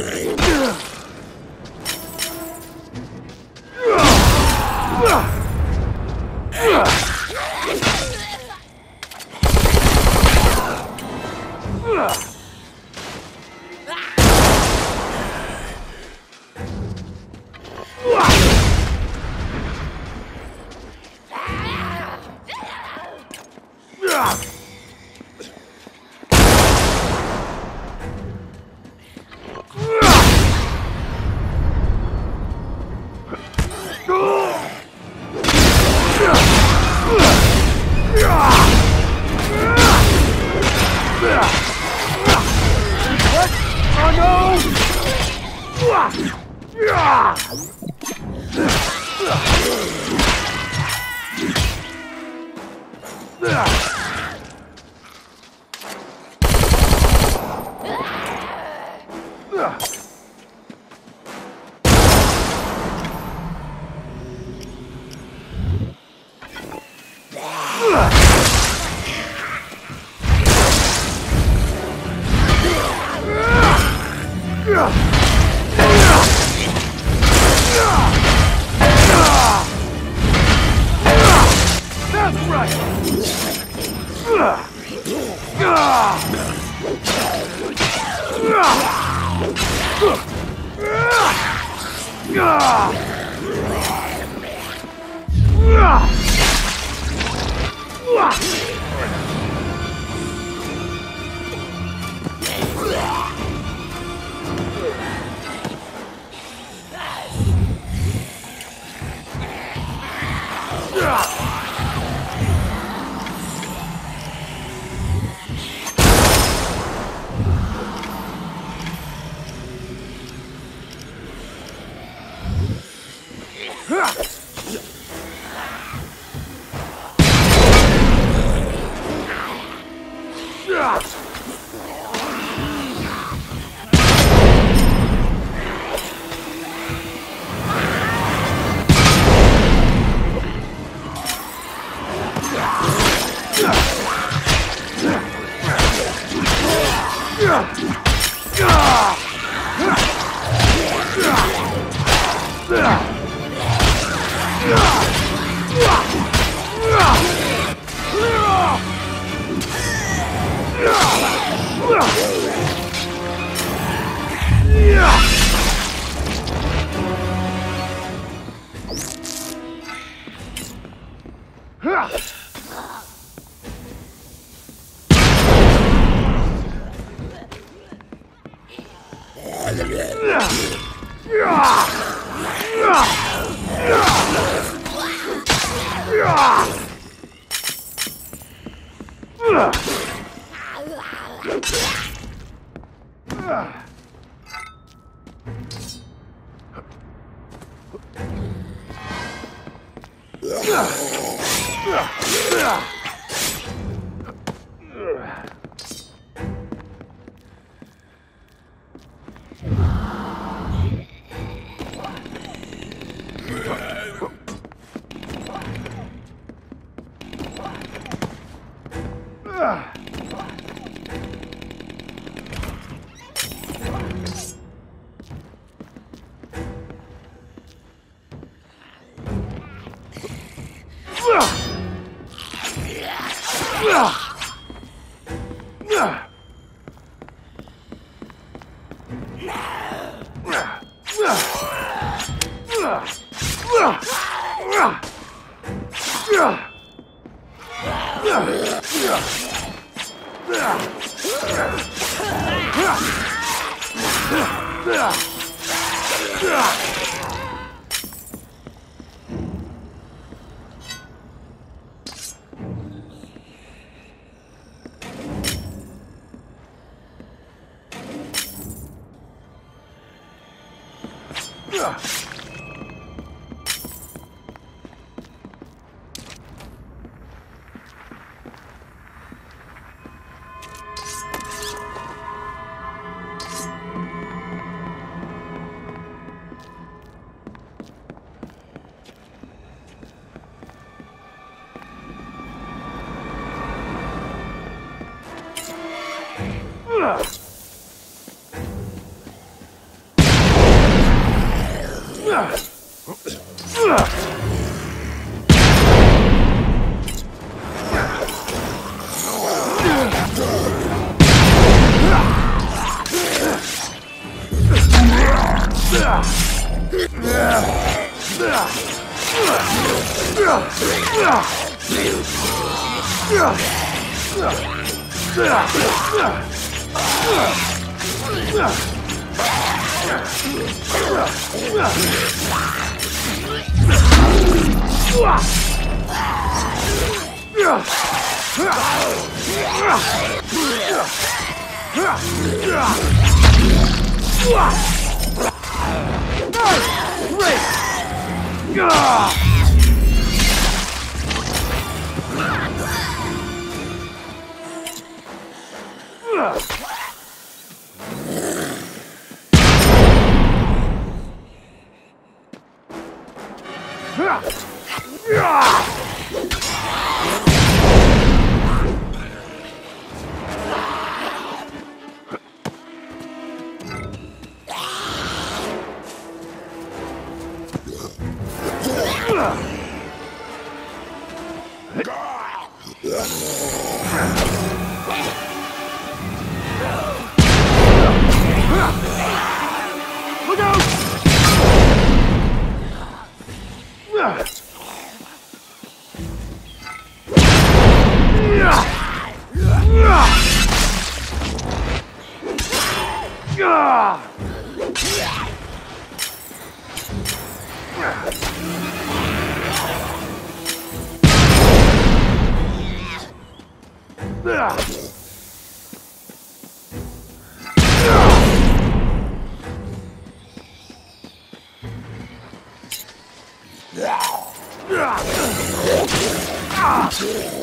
night. Ah! Ugh! 是啊，是啊。Ah! Great! Gah! Look Ah!